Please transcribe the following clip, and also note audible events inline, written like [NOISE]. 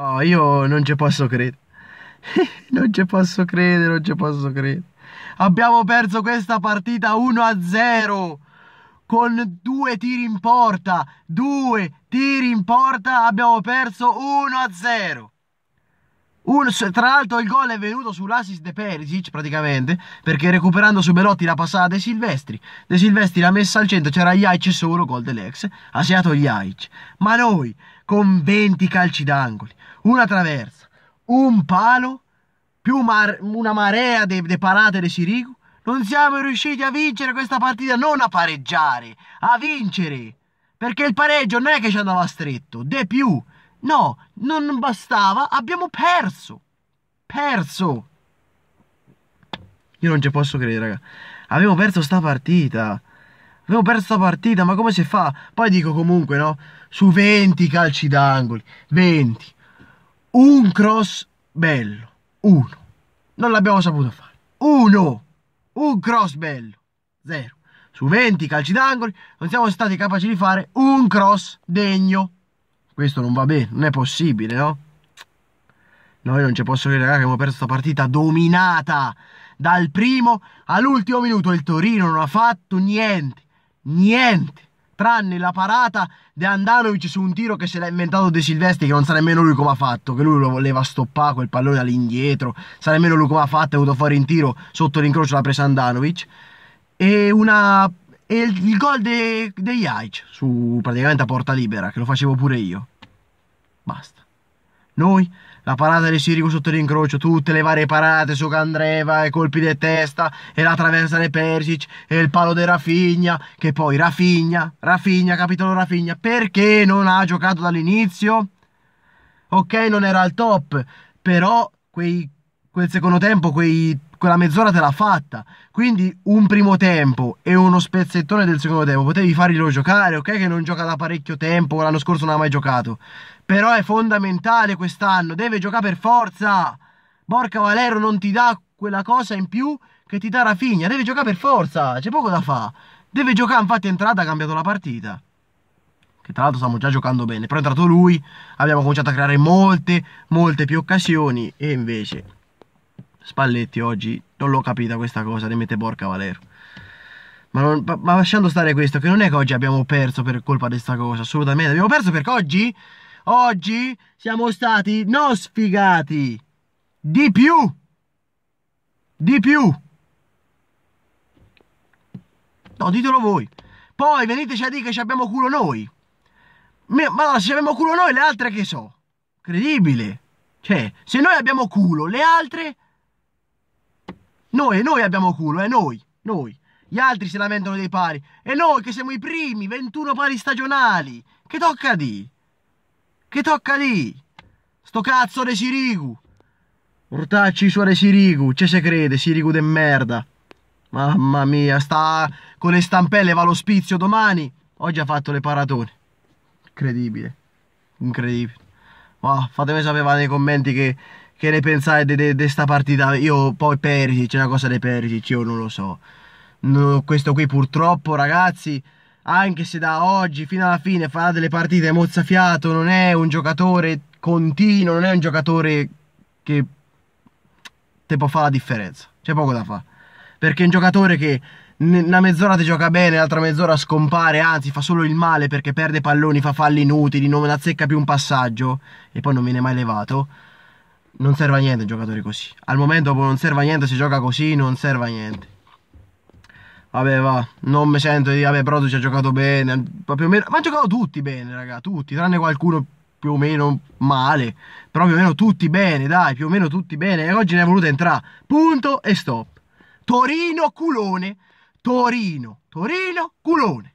Oh, io [LAUGHS] non ci posso credere. non ci posso credere, non ci posso credere. Abbiamo perso questa partita 1-0 con due tiri in porta. Due tiri in porta, abbiamo perso 1-0. Un, tra l'altro il gol è venuto sull'assist di Perisic praticamente perché recuperando su Belotti la passata De Silvestri. De Silvestri l'ha messa al centro c'era Jaic solo gol dell'ex ha segnato Jaic. Ma noi con 20 calci d'angoli una traversa un palo più mar una marea di parate di Sirigu non siamo riusciti a vincere questa partita non a pareggiare a vincere. Perché il pareggio non è che ci andava stretto de più No, non bastava, abbiamo perso. Perso. Io non ci posso credere, raga. Abbiamo perso sta partita. Abbiamo perso sta partita, ma come si fa? Poi dico comunque, no? Su 20 calci d'angoli. 20. Un cross bello. Uno. Non l'abbiamo saputo fare. Uno. Un cross bello. Zero. Su 20 calci d'angoli non siamo stati capaci di fare un cross degno. Questo non va bene, non è possibile, no? Noi non ci posso credere, raga, che abbiamo perso questa partita dominata dal primo all'ultimo minuto. Il Torino non ha fatto niente, niente, tranne la parata di Andanovic su un tiro che se l'ha inventato De Silvestri, che non sa nemmeno lui come ha fatto, che lui lo voleva stoppare quel pallone all'indietro, sa nemmeno lui come ha fatto, è venuto fuori in tiro, sotto l'incrocio l'ha presa Andanovic. E una e il, il gol degli de su praticamente a porta libera, che lo facevo pure io. Basta. Noi, la parata di Sirico sotto l'incrocio, tutte le varie parate su Candreva, e colpi di testa, e la traversa di Persic, e il palo di Rafinha, che poi Rafinha, Rafinha, capitolo Rafinha, perché non ha giocato dall'inizio? Ok, non era al top, però quei, quel secondo tempo, quei quella mezz'ora te l'ha fatta. Quindi un primo tempo e uno spezzettone del secondo tempo potevi farglielo giocare, ok? Che non gioca da parecchio tempo, l'anno scorso non ha mai giocato. Però è fondamentale quest'anno, deve giocare per forza. Borca Valero non ti dà quella cosa in più che ti dà Rafinha, deve giocare per forza, c'è poco da fare. Deve giocare, infatti è entrata, ha cambiato la partita. Che tra l'altro stiamo già giocando bene, però è entrato lui, abbiamo cominciato a creare molte, molte più occasioni e invece Spalletti oggi non l'ho capita questa cosa, ne mette porca Valero. Ma, non, ma, lasciando stare questo, che non è che oggi abbiamo perso per colpa di questa cosa, assolutamente. Abbiamo perso perché oggi, oggi siamo stati non sfigati. Di più. Di più. No, ditelo voi. Poi veniteci a dire che abbiamo culo noi. Ma no, se abbiamo culo noi, le altre che so? Credibile. Cioè, se noi abbiamo culo, le altre noi, noi abbiamo culo, eh, noi, noi. Gli altri si lamentano dei pari. E noi che siamo i primi, 21 pari stagionali. Che tocca di? Che tocca di? Sto cazzo di Sirigu. Ortacci su de Sirigu, ce se crede, Sirigu de merda. Mamma mia, sta con le stampelle, va all'ospizio domani. Oggi ha fatto le paratone. Incredibile. Incredibile. Oh, fatemi sapere nei commenti che che ne pensate di questa partita? Io poi Perisic, c'è una cosa di Perisic, io non lo so. No, questo qui purtroppo ragazzi, anche se da oggi fino alla fine farà delle partite mozzafiato, non è un giocatore continuo, non è un giocatore che te può fare la differenza. C'è poco da fare. Perché è un giocatore che una mezz'ora ti gioca bene, l'altra mezz'ora scompare, anzi fa solo il male perché perde palloni, fa falli inutili, non azzecca più un passaggio e poi non viene mai levato non serve a niente un giocatore così. Al momento non serve a niente, se gioca così non serve a niente. Vabbè va, non mi sento di vabbè Brodo ci ha giocato bene, più o meno, ma hanno giocato tutti bene raga, tutti, tranne qualcuno più o meno male, però più o meno tutti bene, dai, più o meno tutti bene, e oggi ne è voluto entrare, punto e stop. Torino culone, Torino, Torino culone.